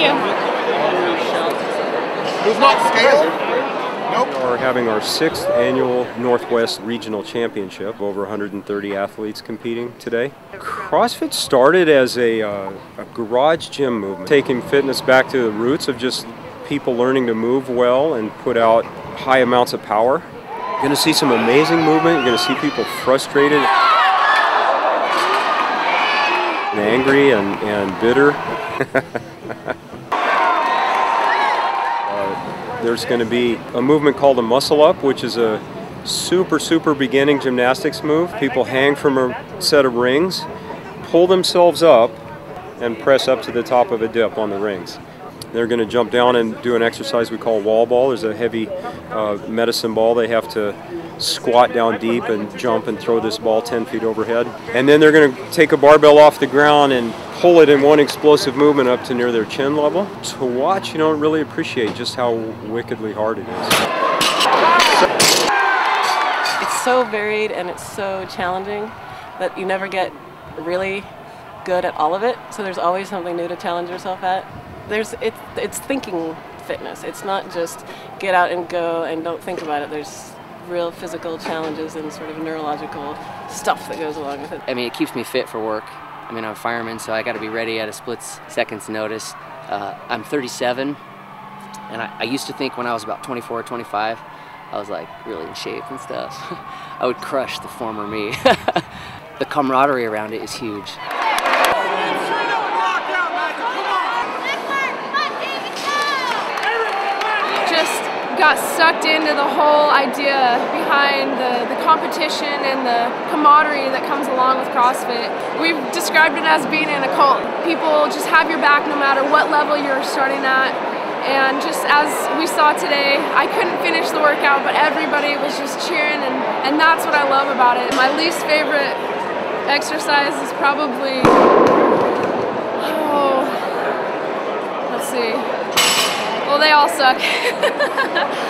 you. Who's not scaled? Nope. We are having our sixth annual Northwest Regional Championship. Over 130 athletes competing today. CrossFit started as a, uh, a garage gym movement, taking fitness back to the roots of just people learning to move well and put out high amounts of power. You're going to see some amazing movement. You're going to see people frustrated and angry and, and bitter. There's going to be a movement called a muscle up, which is a super, super beginning gymnastics move. People hang from a set of rings, pull themselves up, and press up to the top of a dip on the rings. They're going to jump down and do an exercise we call wall ball. There's a heavy uh, medicine ball. They have to squat down deep and jump and throw this ball 10 feet overhead. And then they're going to take a barbell off the ground and pull it in one explosive movement up to near their chin level. To watch, you don't really appreciate just how wickedly hard it is. It's so varied and it's so challenging that you never get really good at all of it. So there's always something new to challenge yourself at. There's it's it's thinking fitness. It's not just get out and go and don't think about it. There's real physical challenges and sort of neurological stuff that goes along with it. I mean, it keeps me fit for work. I mean, I'm a fireman, so I got to be ready at a split second's notice. Uh, I'm 37, and I, I, used to think when I was about 24 or 25, I was like really in shape and stuff. I would crush the former me. the camaraderie around it is huge. Got sucked into the whole idea behind the, the competition and the camaraderie that comes along with CrossFit. We've described it as being in a cult. People just have your back no matter what level you're starting at. And just as we saw today, I couldn't finish the workout, but everybody was just cheering, and, and that's what I love about it. My least favorite exercise is probably, oh, let's see. Well, they all suck.